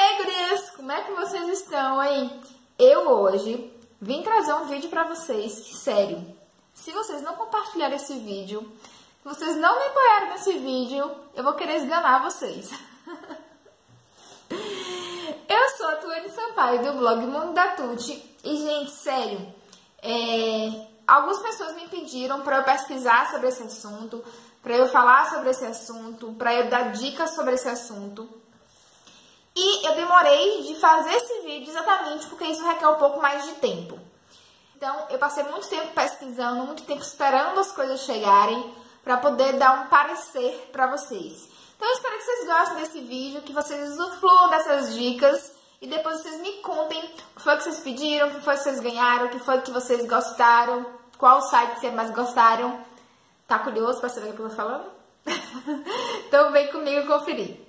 Hey, gurias! Como é que vocês estão, hein? Eu hoje vim trazer um vídeo pra vocês que, sério, se vocês não compartilharem esse vídeo, se vocês não me apoiarem nesse vídeo, eu vou querer esganar vocês. eu sou a Tuane Sampaio, do blog Mundo da Tuti, e, gente, sério, é, algumas pessoas me pediram para eu pesquisar sobre esse assunto, para eu falar sobre esse assunto, para eu dar dicas sobre esse assunto. E eu demorei de fazer esse vídeo exatamente porque isso requer um pouco mais de tempo. Então, eu passei muito tempo pesquisando, muito tempo esperando as coisas chegarem para poder dar um parecer para vocês. Então, eu espero que vocês gostem desse vídeo, que vocês usufruam dessas dicas e depois vocês me contem o que foi que vocês pediram, o que foi que vocês ganharam, o que foi que vocês gostaram, qual site vocês mais gostaram. Tá curioso para saber o que eu tô falando? então, vem comigo conferir.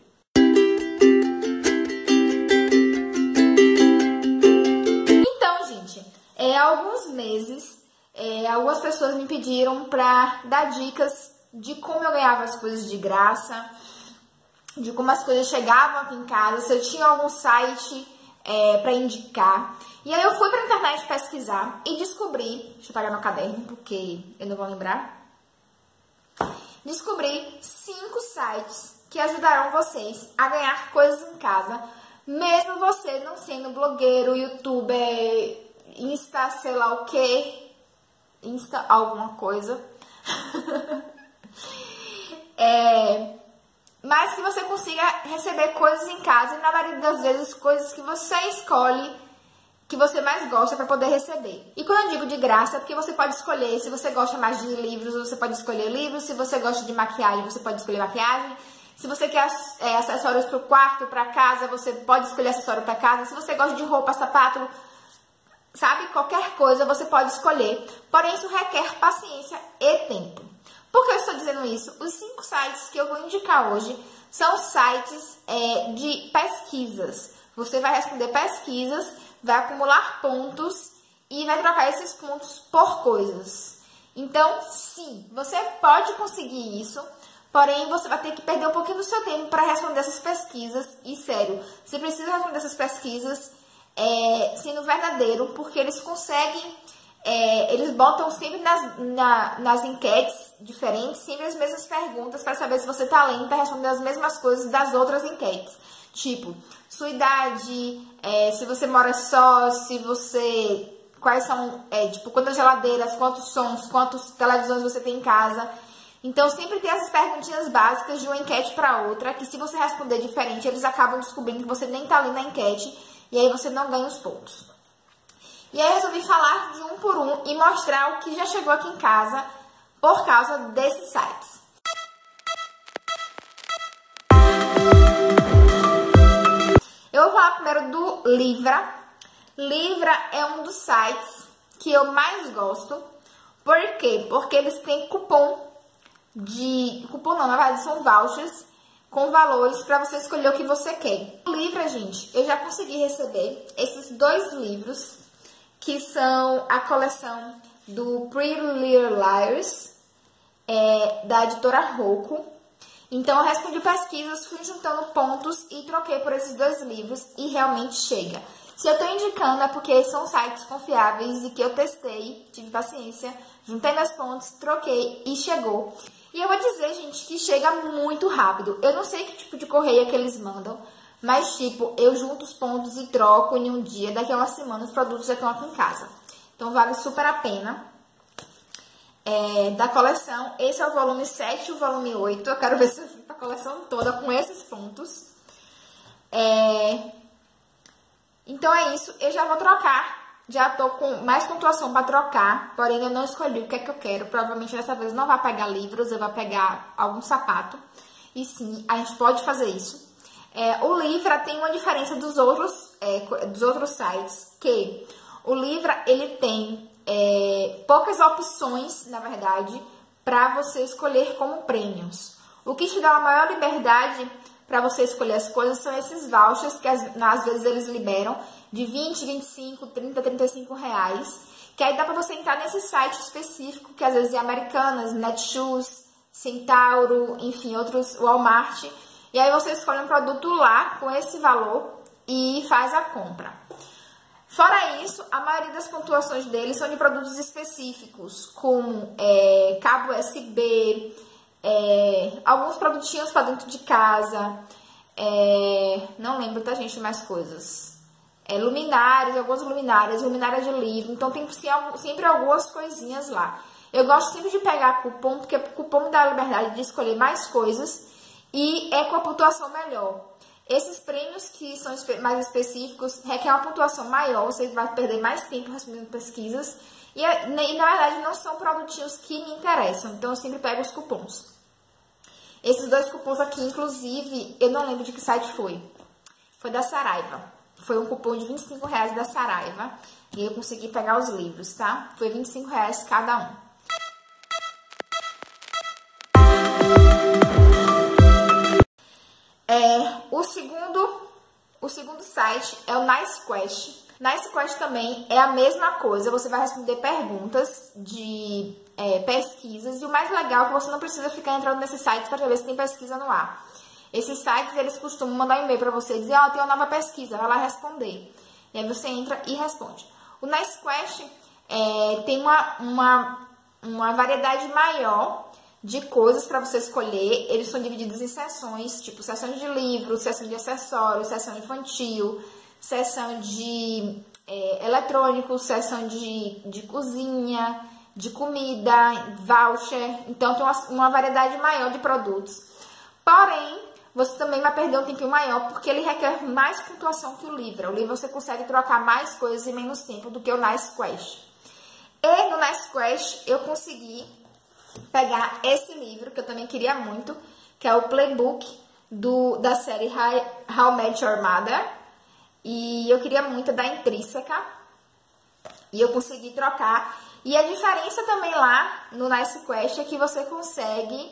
É, há alguns meses, é, algumas pessoas me pediram para dar dicas de como eu ganhava as coisas de graça, de como as coisas chegavam aqui em casa, se eu tinha algum site é, para indicar. E aí eu fui para a internet pesquisar e descobri, deixa eu pagar meu caderno porque eu não vou lembrar. Descobri cinco sites que ajudarão vocês a ganhar coisas em casa, mesmo você não sendo blogueiro, youtuber, Insta, sei lá o que. Insta alguma coisa. é, mas que você consiga receber coisas em casa e na maioria das vezes coisas que você escolhe que você mais gosta para poder receber. E quando eu digo de graça, é porque você pode escolher, se você gosta mais de livros, você pode escolher livros, se você gosta de maquiagem, você pode escolher maquiagem. Se você quer é, acessórios para o quarto, para casa, você pode escolher acessório para casa. Se você gosta de roupa, sapato, sabe? Qualquer coisa você pode escolher, porém isso requer paciência e tempo. Por que eu estou dizendo isso? Os cinco sites que eu vou indicar hoje são sites é, de pesquisas. Você vai responder pesquisas, vai acumular pontos e vai trocar esses pontos por coisas. Então, sim, você pode conseguir isso, porém você vai ter que perder um pouquinho do seu tempo para responder essas pesquisas. E sério, você precisa responder essas pesquisas é, sendo verdadeiro, porque eles conseguem, é, eles botam sempre nas, na, nas enquetes diferentes, sempre as mesmas perguntas para saber se você está lendo para responder as mesmas coisas das outras enquetes. Tipo, sua idade, é, se você mora só, se você. Quais são, é, tipo, quantas geladeiras, quantos sons, quantas televisões você tem em casa. Então, sempre tem essas perguntinhas básicas de uma enquete para outra, que se você responder diferente, eles acabam descobrindo que você nem está lendo a enquete e aí você não ganha os pontos. E aí eu resolvi falar de um por um e mostrar o que já chegou aqui em casa por causa desses sites. Eu vou falar primeiro do Livra. Livra é um dos sites que eu mais gosto. Por quê? Porque eles têm cupom de... Cupom não, na verdade são vouchers com valores para você escolher o que você quer. O livro, gente, eu já consegui receber esses dois livros, que são a coleção do Pretty Little Liars, é, da editora Roku. Então, eu respondi pesquisas, fui juntando pontos e troquei por esses dois livros e realmente chega. Se eu estou indicando é porque são sites confiáveis e que eu testei, tive paciência, juntei meus pontos, troquei e chegou. E eu vou dizer, gente, que chega muito rápido. Eu não sei que tipo de correia que eles mandam, mas tipo, eu junto os pontos e troco em um dia, daqui a uma semana os produtos já estão aqui em casa. Então vale super a pena. É, da coleção, esse é o volume 7 e o volume 8. Eu quero ver se eu a coleção toda com esses pontos. É, então é isso, eu já vou trocar já tô com mais pontuação para trocar, porém eu não escolhi o que é que eu quero. Provavelmente dessa vez não vai pegar livros, eu vou pegar algum sapato. E sim, a gente pode fazer isso. É, o Livra tem uma diferença dos outros, é, dos outros sites, que o Livra ele tem é, poucas opções, na verdade, para você escolher como prêmios. O que te dá uma maior liberdade para você escolher as coisas são esses vouchers que às, vezes eles liberam de 20, 25, 30, 35 reais. Que aí dá para você entrar nesse site específico, que às vezes é Americanas, Netshoes, Centauro, enfim, outros, Walmart. E aí você escolhe um produto lá com esse valor e faz a compra. Fora isso, a maioria das pontuações deles são de produtos específicos, como é, cabo USB, é, alguns produtinhos para dentro de casa, é, não lembro, tá, gente, mais coisas. É, luminárias, algumas luminárias, luminária de livro, então tem sempre algumas coisinhas lá. Eu gosto sempre de pegar cupom, porque cupom me dá a liberdade de escolher mais coisas e é com a pontuação melhor. Esses prêmios que são mais específicos requerem uma pontuação maior, você vai perder mais tempo respondendo pesquisas. E, e, na verdade não são produtinhos que me interessam, então eu sempre pego os cupons. Esses dois cupons aqui, inclusive, eu não lembro de que site foi. Foi da Saraiva. Foi um cupom de 25 reais da Saraiva. E eu consegui pegar os livros, tá? Foi 25 reais cada um. É, o segundo, o segundo site é o Nice Quest. Nice Quest também é a mesma coisa. Você vai responder perguntas de é, pesquisas e o mais legal é que você não precisa ficar entrando nesse site para ver se tem pesquisa no ar. Esses sites eles costumam mandar um e-mail para você dizer, ó, oh, tem uma nova pesquisa, vai lá responder. E aí você entra e responde. O Nice Quest é, tem uma, uma, uma variedade maior de coisas para você escolher. Eles são divididos em sessões, tipo sessão de livro, sessão de acessórios, sessão infantil, sessão de é, eletrônicos, sessão de, de cozinha, de comida, voucher. Então tem uma, uma variedade maior de produtos. Porém, você também vai perder um tempinho maior, porque ele requer mais pontuação que o livro. O livro você consegue trocar mais coisas em menos tempo do que o Nice Quest. E no Nice Quest eu consegui pegar esse livro, que eu também queria muito, que é o playbook do, da série How, How Met Your Mother. E eu queria muito da Intrínseca. E eu consegui trocar. E a diferença também lá no Nice Quest é que você consegue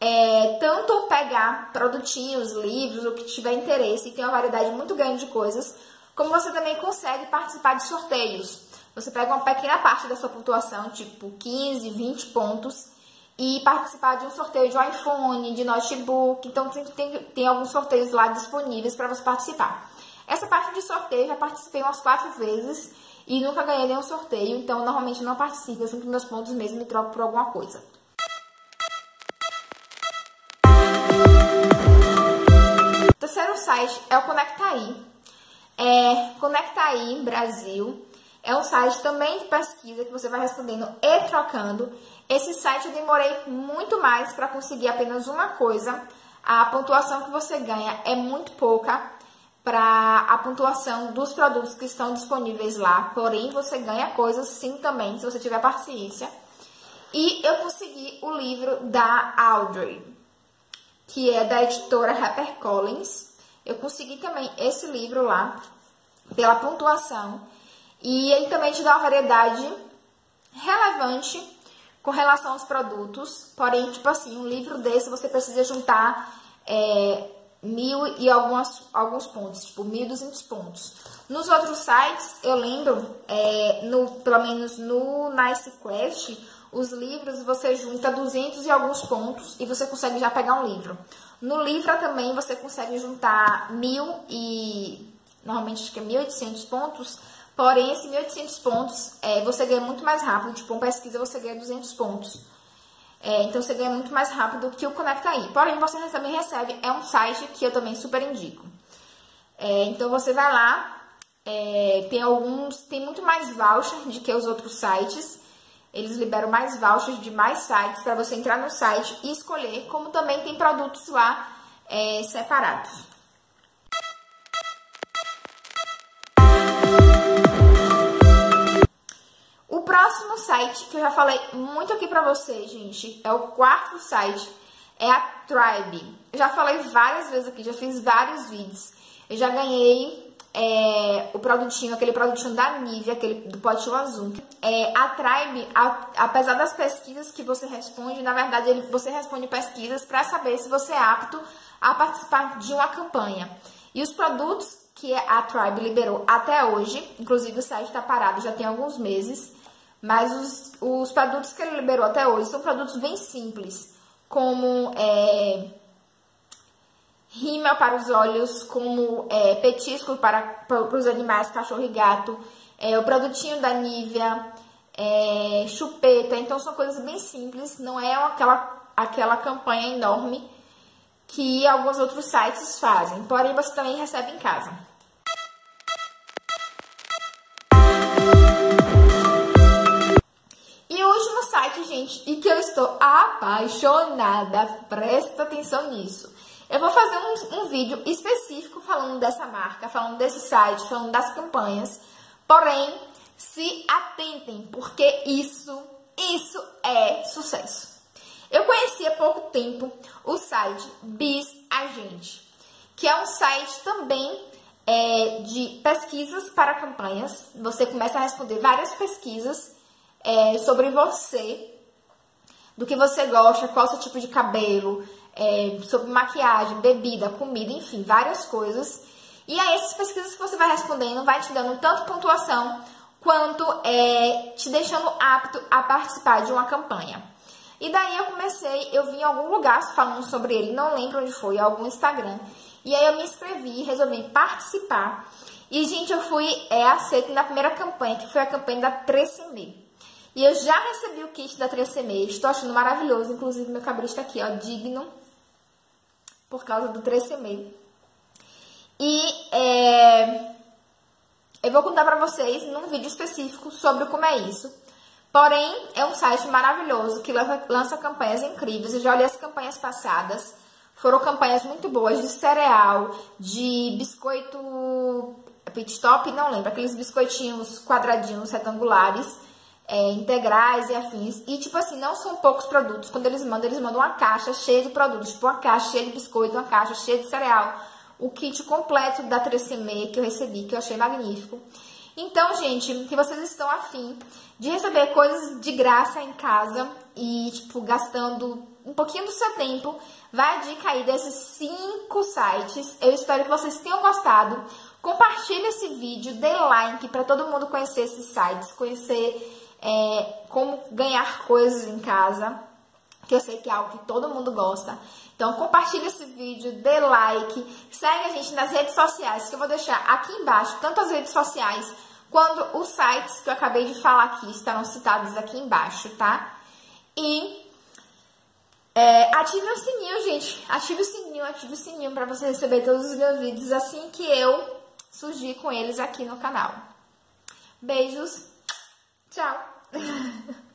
é, tanto pegar produtinhos, livros, o que tiver interesse, e tem uma variedade muito grande de coisas, como você também consegue participar de sorteios. Você pega uma pequena parte da sua pontuação, tipo 15, 20 pontos, e participar de um sorteio de um iPhone, de notebook. Então, tem, tem, tem alguns sorteios lá disponíveis para você participar. Essa parte de sorteio já participei umas quatro vezes e nunca ganhei nenhum sorteio, então normalmente não participo, eu junto meus pontos mesmo e troco por alguma coisa. O terceiro site é o Conectaí. É, Conectaí Brasil é um site também de pesquisa que você vai respondendo e trocando. Esse site eu demorei muito mais para conseguir apenas uma coisa. A pontuação que você ganha é muito pouca para a pontuação dos produtos que estão disponíveis lá. Porém, você ganha coisas sim também, se você tiver paciência. E eu consegui o livro da Audrey, que é da editora HarperCollins. Eu consegui também esse livro lá pela pontuação. E ele também te dá uma variedade relevante com relação aos produtos. Porém, tipo assim, um livro desse você precisa juntar é, mil e algumas, alguns pontos, tipo 1.200 pontos. Nos outros sites, eu lembro, é, no, pelo menos no Nice Quest, os livros você junta 200 e alguns pontos e você consegue já pegar um livro. No Livra também você consegue juntar mil e normalmente acho que é 1.800 pontos Porém, esses 1.800 pontos é, você ganha muito mais rápido. Tipo, uma pesquisa você ganha 200 pontos. É, então, você ganha muito mais rápido que o Conecta aí. Porém, você também recebe, é um site que eu também super indico. É, então, você vai lá, é, tem alguns, tem muito mais voucher do que os outros sites. Eles liberam mais vouchers de mais sites para você entrar no site e escolher, como também tem produtos lá é, separados. Próximo site, que eu já falei muito aqui pra vocês, gente, é o quarto site, é a Tribe. Eu já falei várias vezes aqui, já fiz vários vídeos. Eu já ganhei é, o produtinho, aquele produtinho da Nivea, aquele do potinho azul. É, a Tribe, a, apesar das pesquisas que você responde, na verdade ele, você responde pesquisas para saber se você é apto a participar de uma campanha. E os produtos que a Tribe liberou até hoje, inclusive o site está parado já tem alguns meses, mas os, os produtos que ele liberou até hoje são produtos bem simples, como é, rímel para os olhos, como é, petisco para, para, os animais, cachorro e gato, é, o produtinho da Nivea, é, chupeta. Então são coisas bem simples, não é aquela, aquela campanha enorme que alguns outros sites fazem. Porém, você também recebe em casa. Gente, e que eu estou apaixonada, presta atenção nisso. Eu vou fazer um, um vídeo específico falando dessa marca, falando desse site, falando das campanhas. Porém, se atentem, porque isso, isso é sucesso. Eu conheci há pouco tempo o site Bis Agente, que é um site também é, de pesquisas para campanhas. Você começa a responder várias pesquisas é, sobre você, do que você gosta, qual seu tipo de cabelo, é, sobre maquiagem, bebida, comida, enfim, várias coisas. E aí essas pesquisas que você vai respondendo vai te dando tanto pontuação quanto é, te deixando apto a participar de uma campanha. E daí eu comecei, eu vi em algum lugar falando sobre ele, não lembro onde foi, algum Instagram. E aí eu me inscrevi, resolvi participar. E, gente, eu fui é, aceita na primeira campanha, que foi a campanha da 3CM. E eu já recebi o kit da 3CM, estou achando maravilhoso. Inclusive, meu cabelo está aqui, ó, digno, por causa do 3CM. E é, eu vou contar pra vocês num vídeo específico sobre como é isso. Porém, é um site maravilhoso que lança campanhas incríveis. Eu já olhei as campanhas passadas. Foram campanhas muito boas de cereal, de biscoito pit stop, não lembro, aqueles biscoitinhos quadradinhos retangulares, é, integrais e afins. E, tipo assim, não são poucos produtos. Quando eles mandam, eles mandam uma caixa cheia de produtos. Tipo, uma caixa cheia de biscoito, uma caixa cheia de cereal. O kit completo da 3CM que eu recebi, que eu achei magnífico. Então, gente, se vocês estão afim de receber coisas de graça em casa e, tipo, gastando um pouquinho do seu tempo, vai a dica aí desses cinco sites. Eu espero que vocês tenham gostado. Compartilhe esse vídeo, dê like para todo mundo conhecer esses sites, conhecer é, como ganhar coisas em casa, que eu sei que é algo que todo mundo gosta. Então, compartilhe esse vídeo, dê like, segue a gente nas redes sociais, que eu vou deixar aqui embaixo, tanto as redes sociais quando os sites que eu acabei de falar aqui estarão citados aqui embaixo, tá? E é, ative o sininho, gente. Ative o sininho, ative o sininho para você receber todos os meus vídeos assim que eu surgir com eles aqui no canal. Beijos. Tchau.